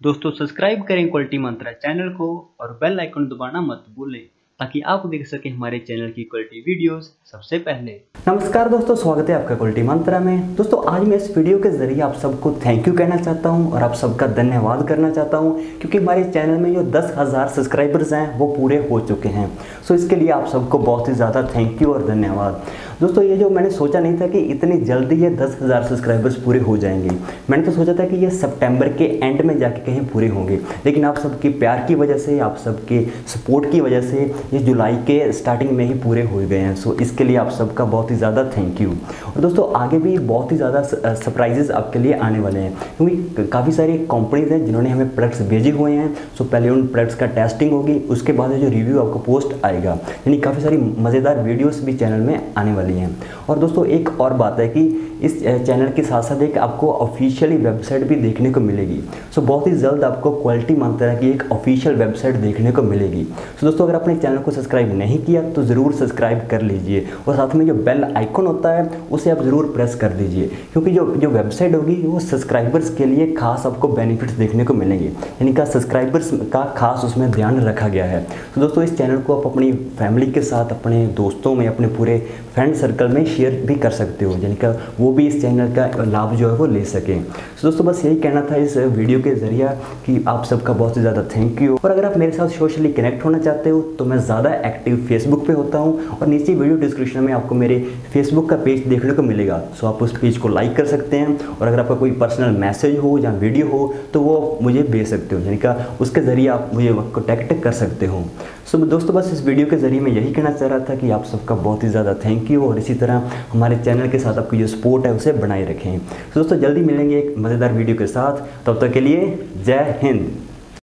दोस्तों सब्सक्राइब करें क्वालिटी मंत्रा चैनल को और बेल आइकन दबाना मत भूलें, ताकि आप देख सकें हमारे चैनल की क्वालिटी वीडियोस सबसे पहले। नमस्कार दोस्तों, स्वागत है आपका क्वालिटी मंत्रा में। दोस्तों, आज मैं इस वीडियो के ज़रिए आप सबको थैंक यू कहना चाहता हूँ और आप सबका धन्यवाद करना चाहता हूँ, क्योंकि हमारे चैनल में जो दस हज़ार सब्सक्राइबर्स हैं, वो पूरे हो चुके हैं। सो इसके लिए आप सबको बहुत ही ज़्यादा थैंक यू और धन्यवाद। दोस्तों, ये जो मैंने सोचा नहीं था कि इतनी जल्दी ये दस हज़ार सब्सक्राइबर्स पूरे हो जाएँगे, मैंने तो सोचा था कि ये सितंबर के एंड में जाके कहीं पूरे होंगे। लेकिन आप सबके प्यार की वजह से, आप सबके सपोर्ट की वजह से ये जुलाई के स्टार्टिंग में ही पूरे हो गए हैं। सो इसके लिए आप सबका बहुत ही ज़्यादा थैंक यू और दोस्तों, आगे भी बहुत ही ज़्यादा सरप्राइजेज़ आपके लिए आने वाले हैं। क्योंकि काफ़ी सारी कंपनीज़ हैं जिन्होंने हमें प्रोडक्ट्स भेजे हुए हैं। सो पहले उन प्रोडक्ट्स का टेस्टिंग होगी, उसके बाद जो रिव्यू आपको पोस्ट आएगा। यानी काफ़ी सारी मज़ेदार वीडियोज़ भी चैनल में आने वाली हैं। और दोस्तों, एक और बात है कि इस चैनल के साथ साथ एक आपको ऑफिशियली वेबसाइट भी देखने को मिलेगी। सो बहुत ही जल्द आपको क्वालिटी मंत्रा की एक ऑफिशियल वेबसाइट देखने को मिलेगी। सो दोस्तों, अगर आपने चैनल को सब्सक्राइब नहीं किया तो ज़रूर सब्सक्राइब कर लीजिए। और साथ में जो बेल आइकन होता है, उसे आप ज़रूर प्रेस कर दीजिए। क्योंकि जो जो वेबसाइट होगी, वो सब्सक्राइबर्स के लिए खास आपको बेनिफिट्स देखने को मिलेंगे। यानी कि सब्सक्राइबर्स का खास उसमें ध्यान रखा गया है। तो दोस्तों, इस चैनल को आप अपनी फैमिली के साथ, अपने दोस्तों में, अपने पूरे फ्रेंड सर्कल में शेयर भी कर सकते हो, यानी कि वो भी इस चैनल का लाभ जो है वो ले सकें। तो दोस्तों, बस यही कहना था इस वीडियो के ज़रिए कि आप सबका बहुत ही ज़्यादा थैंक यू और अगर आप मेरे साथ सोशली कनेक्ट होना चाहते हो तो मैं ज़्यादा एक्टिव फेसबुक पर होता हूँ और नीचे वीडियो डिस्क्रिप्शन में आपको मेरे फेसबुक का पेज देखने को मिलेगा। सो आप उस पेज को लाइक कर सकते हैं और अगर आपका कोई पर्सनल मैसेज हो या वीडियो हो तो वो मुझे भेज सकते हो, यानी कि उसके ज़रिए आप मुझे कॉन्टैक्ट कर सकते हो। सो so, दोस्तों बस इस वीडियो के ज़रिए मैं यही कहना चाह रहा था कि आप सबका बहुत ही ज़्यादा थैंक यू और इसी तरह हमारे चैनल के साथ आपकी जो सपोर्ट है उसे बनाए रखें। So, दोस्तों जल्दी मिलेंगे एक मज़ेदार वीडियो के साथ। तब तक के लिए जय हिंद।